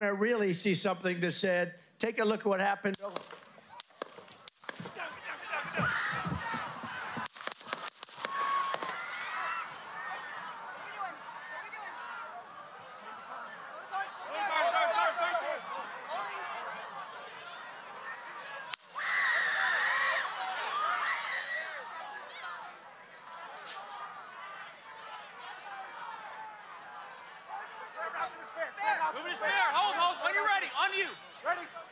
to really see something that said, take a look at what happened. Moving his spear. Hold, hold. When you're ready. On you. Ready? Move.